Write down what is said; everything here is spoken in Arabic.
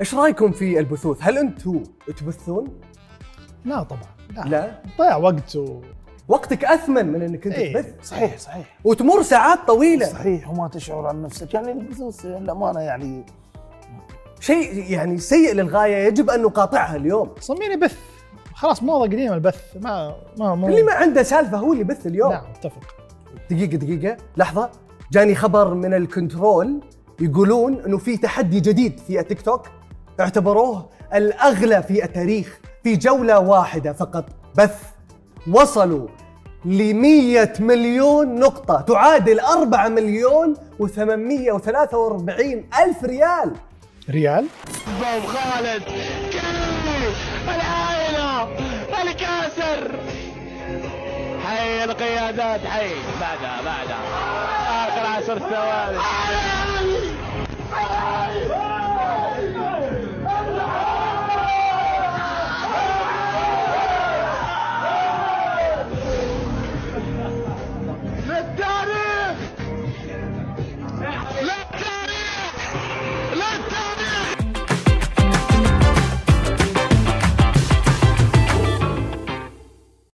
إيش رأيكم في البثوث؟ هل أنتم تبثون؟ لا طبعا لا, لا؟ ضيع وقت و وقتك أثمن من إنك أنت إيه. تبث؟ صحيح صحيح. وتمر ساعات طويلة. صحيح وما تشعر عن نفسك. يعني البثوث للأمانة يعني شيء يعني سيء للغاية يجب أن نقاطعها اليوم. صميني يبث. خلاص موضه قديمه البث. ما ما مو اللي ما عنده سالفة هو اللي يبث اليوم. نعم اتفق دقيقة دقيقة لحظة. جاني خبر من الكنترول يقولون إنه في تحدي جديد في التيك توك. اعتبروه الأغلى في التاريخ في جولة واحدة فقط. بث وصلوا ل 100 مليون نقطة تعادل 4 مليون و843 ألف ريال. ريال؟ أبو خالد كلي العائلة! الكاسر! حي القيادات حي! بعدها بعدها. آخر عشر ثواني.